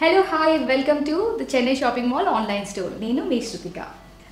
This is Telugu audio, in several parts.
Hello hi welcome to the Chennai shopping mall online store నేను మీ Shrutika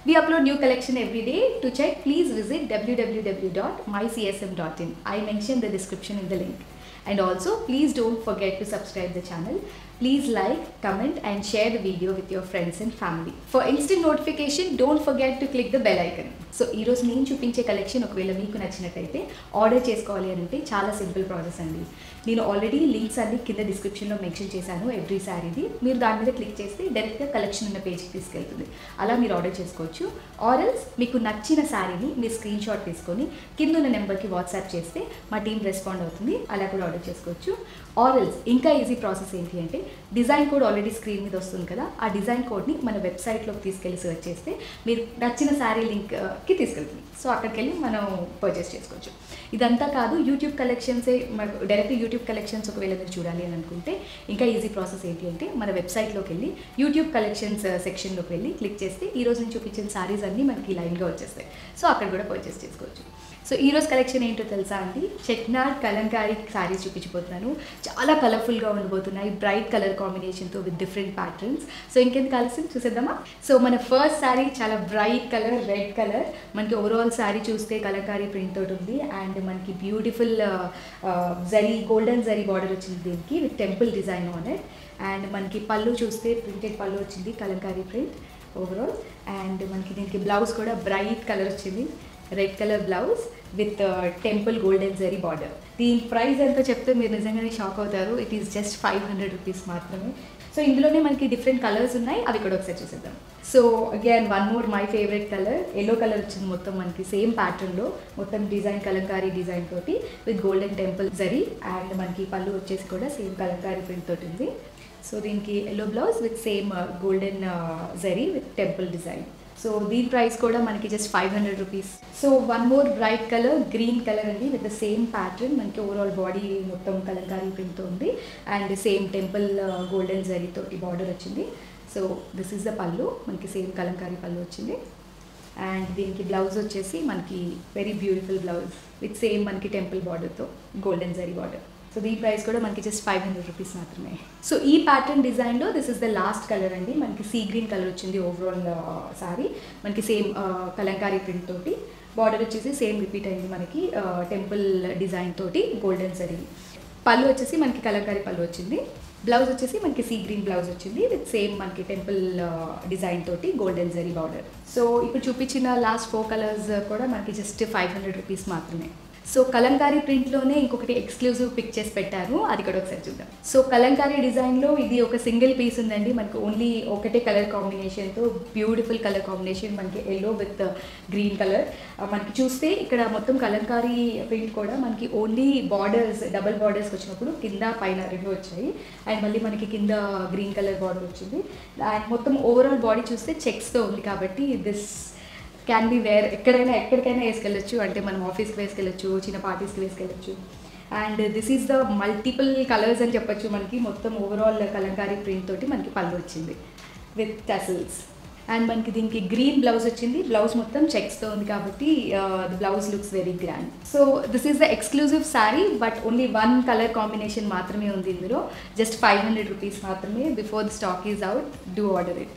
We upload new collection every day. To check, please visit www.mycsm.in. I mentioned the description in the link. And also, please don't forget to subscribe the channel. Please like, comment, and share the video with your friends and family. For instant notification, don't forget to click the bell icon. So ఈరోజు నేను చూపించే కలెక్షన్ ఒకవేళ మీకు నచ్చినట్టయితే ఆర్డర్ చేసుకోవాలి అని అంటే చాలా సింపుల్ ప్రాసెస్ అండి. నేను ఆల్రెడీ లింక్స్ అన్ని కింద డిస్క్రిప్షన్లో మెన్షన్ చేశాను ఎవ్రీ శారీది మీరు దాని మీద క్లిక్ చేస్తే డైరెక్ట్గా కలెక్షన్ ఉన్న పేజ్కి తీసుకెళ్తుంది. అలా మీరు ఆర్డర్ చేసుకోవచ్చు. ఆర్ఎల్స్ మీకు నచ్చిన శారీని మీరు స్క్రీన్ షాట్ తీసుకొని కింద ఉన్న నెంబర్కి వాట్సాప్ చేస్తే మా టీం రెస్పాండ్ అవుతుంది. అలా కూడా ఆర్డర్ చేసుకోవచ్చు. ఆర్ఎల్స్ ఇంకా ఈజీ ప్రాసెస్ ఏంటి అంటే డిజైన్ కోడ్ ఆల్రెడీ స్క్రీన్ మీద వస్తుంది కదా ఆ డిజైన్ కోడ్ని మన వెబ్సైట్లోకి తీసుకెళ్ళి సెర్చ్ చేస్తే మీరు నచ్చిన శారీ లింక్కి తీసుకెళ్తుంది. సో అక్కడికి వెళ్ళి మనం పర్చేస్ చేసుకోవచ్చు. ఇదంతా కాదు యూట్యూబ్ కలెక్షన్సే మనకు డైరెక్ట్ యూట్యూబ్ కలెక్షన్స్ ఒకవేళ మీరు చూడాలి అని అనుకుంటే ఇంకా ఈజీ ప్రాసెస్ ఏంటి అంటే మన వెబ్సైట్లోకి వెళ్ళి యూట్యూబ్ కలెక్షన్స్ సెక్షన్లోకి వెళ్ళి క్లిక్ చేస్తే ఈ రోజు నేను చూపించిన శారీస్ అన్నీ మనకి లైన్గా వచ్చేస్తాయి. సో అక్కడ కూడా పర్చేస్ చేసుకోవచ్చు. సో ఈరోజు కలెక్షన్ ఏంటో తెలుసా అండి? చెక్నాడ్ కలంకారీ శారీస్ చూపించబోతున్నాను. చాలా కలర్ఫుల్గా ఉండబోతున్నాయి. బ్రైట్ కలర్ కాంబినేషన్తో విత్ డిఫరెంట్ ప్యాటర్న్స్ సో ఇంకెందుకు కలిసి చూసేద్దామా? సో మన ఫస్ట్ శారీ చాలా బ్రైట్ కలర్ రెడ్ కలర్ మనకి ఓవరాల్ శారీ చూస్తే కలంకారీ ప్రింట్ తోటి ఉంది. అండ్ మనకి beautiful zari golden zari border వచ్చింది దీనికి with temple design on it and మనకి పళ్ళు చూస్తే ప్రింటెడ్ పళ్ళు వచ్చింది కలంకారీ ప్రింట్ ఓవరాల్ అండ్ మనకి దీనికి బ్లౌజ్ కూడా బ్రైట్ కలర్ వచ్చింది. Red colour blouse with temple golden zari border దీని ప్రైస్ ఎంతో చెప్తే మీరు నిజంగానే షాక్ అవుతారు. It is just five hundred rupees మాత్రమే. సో ఇందులోనే మనకి డిఫరెంట్ కలర్స్ ఉన్నాయి. అవి కూడా ఒకసారి చూసేద్దాం. So again one more my favourite colour yellow colour వచ్చింది మొత్తం మనకి సేమ్ ప్యాటర్న్లో మొత్తం డిజైన్ కలంకారీ డిజైన్ తోటి with golden temple zari and మనకి పళ్ళు వచ్చేసి కూడా సేమ్ కలంకారీ ప్రింట్ తోటి ఉంది. సో దీనికి yellow blouse with same golden zari with temple design so దీని ప్రైస్ కూడా మనకి just five hundred rupees so one more bright colour green colour అండి. విత్ ద సేమ్ ప్యాటర్న్ మనకి ఓవరాల్ బాడీ మొత్తం కలంకారీ ప్రింట్తో ఉంది. అండ్ సేమ్ టెంపుల్ గోల్డెన్ జరీతో ఈ బార్డర్ వచ్చింది. సో దిస్ ఈస్ ద పళ్ళు మనకి సేమ్ కలంకారీ పళ్ళు వచ్చింది. అండ్ దీనికి బ్లౌజ్ వచ్చేసి మనకి very beautiful blouse with same మనకి టెంపుల్ బార్డర్తో గోల్డెన్ జరీ బార్డర్ సో దీని ప్రైస్ కూడా మనకి జస్ట్ ఫైవ్ హండ్రెడ్ రూపీస్ మాత్రమే. సో ఈ ప్యాటర్న్ డిజైన్లో this is the last colour అండి. మనకి సీ గ్రీన్ కలర్ వచ్చింది ఓవరాల్ సారీ మనకి సేమ్ కలంకారీ ప్రింట్ తోటి. బార్డర్ వచ్చేసి సేమ్ రిపీట్ అయింది మనకి టెంపుల్ డిజైన్ తోటి గోల్డెన్ సరీ పళ్ళు వచ్చేసి మనకి కలంకారీ పళ్ళు వచ్చింది. బ్లౌజ్ వచ్చేసి మనకి సీ గ్రీన్ బ్లౌజ్ వచ్చింది. విత్ సేమ్ మనకి టెంపుల్ డిజైన్ తోటి గోల్డెన్ జరీ బార్డర్ సో ఇప్పుడు చూపించిన లాస్ట్ ఫోర్ కలర్స్ కూడా మనకి జస్ట్ ఫైవ్ హండ్రెడ్ రూపీస్ మాత్రమే. సో కలంకారీ ప్రింట్లోనే ఇంకొకటి ఎక్స్క్లూజివ్ పిక్ చేసి పెట్టారు. అది కూడా ఒకసారి చూద్దాం. సో కలంకారీ డిజైన్లో ఇది ఒక సింగిల్ పీస్ ఉందండి. మనకి ఓన్లీ ఒకటే కలర్ కాంబినేషన్తో బ్యూటిఫుల్ కలర్ కాంబినేషన్ మనకి ఎల్లో విత్ గ్రీన్ కలర్ మనకి చూస్తే ఇక్కడ మొత్తం కలంకారీ ప్రింట్ కూడా మనకి ఓన్లీ బార్డర్స్ డబల్ బార్డర్స్ వచ్చినప్పుడు కింద పైన రెండు వచ్చాయి. అండ్ మళ్ళీ మనకి కింద గ్రీన్ కలర్ బార్డర్ వచ్చింది. అండ్ మొత్తం ఓవరాల్ బాడీ చూస్తే చెక్స్తో ఉంది కాబట్టి దిస్ క్యాన్ బి వేర్ ఎక్కడైనా ఎక్కడికైనా వేసుకెళ్ళచ్చు. అంటే మనం ఆఫీస్కి వేసుకెళ్ళచ్చు చిన్న పార్టీస్కి వేసుకెళ్ళచ్చు. And this is the multiple colours అని చెప్పొచ్చు మనకి. మొత్తం ఓవరాల్ కలంకారీ ప్రింట్ తోటి మనకి పళ్ళు వచ్చింది. విత్ టసల్స్ అండ్ మనకి దీనికి గ్రీన్ బ్లౌజ్ వచ్చింది. బ్లౌజ్ మొత్తం చెక్స్తో ఉంది కాబట్టి the blouse looks very grand so this is the exclusive sari but only one colour combination మాత్రమే ఉంది ఇందులో. జస్ట్ ఫైవ్ హండ్రెడ్ రూపీస్ మాత్రమే. Before the stock is out do order it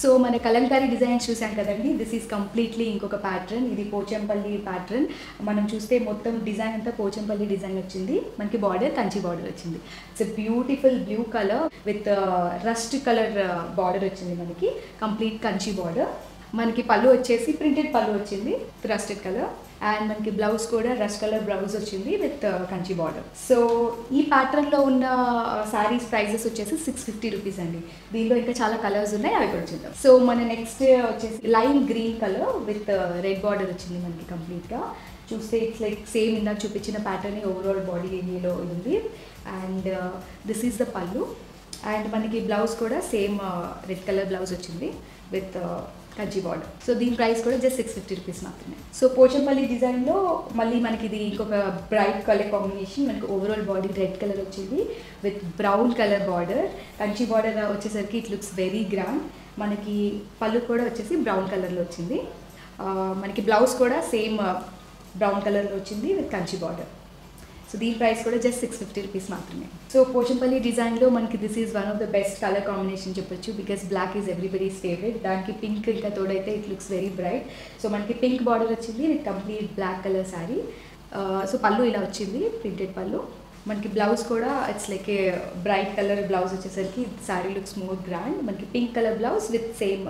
so మన కలంకారీ డిజైన్స్ చూసాం కదండి. దిస్ ఈజ్ కంప్లీట్లీ ఇంకొక ప్యాటర్న్ ఇది పోచంపల్లి ప్యాటర్న్ మనం చూస్తే మొత్తం డిజైన్ అంతా పోచంపల్లి డిజైన్ వచ్చింది. మనకి బార్డర్ కంచి బార్డర్ వచ్చింది. It's beautiful blue colour with rust colour border వచ్చింది మనకి. కంప్లీట్ కంచి బార్డర్ మనకి పళ్ళు వచ్చేసి ప్రింటెడ్ పళ్ళు వచ్చింది. రస్టెడ్ కలర్ అండ్ మనకి బ్లౌజ్ కూడా రష్ కలర్ బ్లౌజ్ వచ్చింది విత్ కంచి బార్డర్ సో ఈ ప్యాటర్న్లో ఉన్న uh, శారీస్ ప్రైజెస్ వచ్చేసి సిక్స్ ఫిఫ్టీ రూపీస్ అండి. దీనిలో ఇంకా చాలా కలర్స్ ఉన్నాయి అవి కూడా చూద్దాం. సో మన నెక్స్ట్ uh, వచ్చేసి line green colour with red border వచ్చింది మనకి కంప్లీట్గా చూస్తే ఇట్స్ లైక్ సేమ్ ఇందాక చూపించిన ప్యాటర్న్ ఓవరాల్ బాడీ ఏరియాలో ఉంది. And this is the pallu and మనకి బ్లౌజ్ కూడా సేమ్ రెడ్ కలర్ బ్లౌజ్ వచ్చింది విత్ కంచి బార్డర్. సో దీని ప్రైస్ కూడా జస్ట్ సిక్స్ ఫిఫ్టీ రూపీస్ మాత్రమే. సో పోచంపల్లి డిజైన్లో మళ్ళీ మనకి ఇది ఇంకొక బ్రైట్ కలర్ కాంబినేషన్ మనకి ఓవరాల్ బాడీ రెడ్ కలర్ వచ్చింది with brown colour border Kanchi border వచ్చేసరికి ఇట్ లుక్స్ వెరీ గ్రాండ్ మనకి పళ్ళు కూడా వచ్చేసి బ్రౌన్ కలర్లో వచ్చింది. మనకి బ్లౌజ్ కూడా సేమ్ బ్రౌన్ కలర్లో వచ్చింది విత్ కంచి బార్డర్ సో దీని ప్రైస్ కూడా జస్ట్ సిక్స్ ఫిఫ్టీ రూపీస్ మాత్రమే. సో పోచంపల్లి డిజైన్లో మనకి this is one of the best colour combination చెప్పొచ్చు because black is everybody's favourite దానికి పింక్ ఇంకా తోడైతే it looks very bright so మనకి పింక్ బార్డర్ వచ్చింది ఇది complete black colour sari so pallu ఇలా వచ్చింది ప్రింటెడ్ పళ్ళు. మనకి బ్లౌజ్ కూడా it's like a bright colour blouse వచ్చేసరికి శారీ లుక్స్ మోర్ గ్రాండ్ మనకి pink colour blouse with same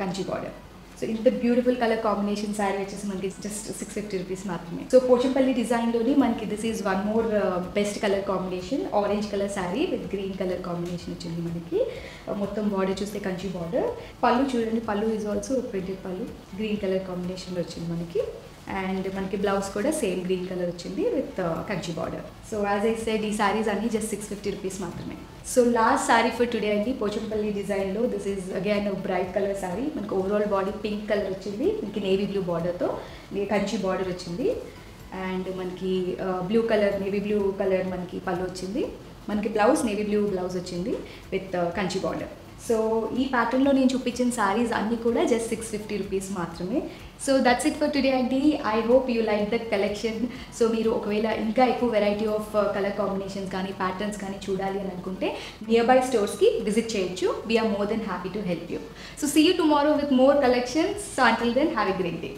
Kanchi border so ఇంత బ్యూటిఫుల్ కలర్ కాంబినేషన్ శారీ వచ్చేసి మనకి జస్ట్ సిక్స్ ఫిఫ్టీ రూపీస్ మాత్రమే. సో పోచంపల్లి డిజైన్లోని మనకి this is one more best colour combination orange colour sari with green colour combination వచ్చింది మనకి. మొత్తం బార్డర్ చూస్తే కంచి బార్డర్ పళ్ళు చూడండి pallu is also printed pallu. Green colour కాంబినేషన్లో వచ్చింది మనకి. అండ్ మనకి బ్లౌజ్ కూడా సేమ్ గ్రీన్ కలర్ వచ్చింది with Kanchi border so as I said ఈ సారీస్ అన్ని జస్ట్ సిక్స్ ఫిఫ్టీ రూపీస్ మాత్రమే. So last sari for today అండి పోచంపల్లి డిజైన్లో this is again bright colour sari మనకి ఓవరాల్ బాడీ పింక్ కలర్ వచ్చింది మనకి నేవీ బ్లూ బార్డర్తో కంచి బార్డర్ వచ్చింది. అండ్ మనకి blue colour navy blue colour మనకి పళ్ళు వచ్చింది. మనకి బ్లౌజ్ నేవీ బ్లూ బ్లౌజ్ వచ్చింది విత్ కంచి బార్డర్ సో ఈ ప్యాటర్న్లో నేను చూపించిన సారీస్ అన్నీ కూడా జస్ట్ సిక్స్ ఫిఫ్టీ రూపీస్ మాత్రమే. So that's it for today అండి I hope you like that collection so మీరు ఒకవేళ ఇంకా ఎక్కువ వెరైటీ ఆఫ్ కలర్ కాంబినేషన్స్ కానీ ప్యాటర్న్స్ కానీ చూడాలి అని అనుకుంటే నియర్ బై స్టోర్స్కి విజిట్ చేయొచ్చు we're more than happy to help you so see you tomorrow with more collections so until then have a great day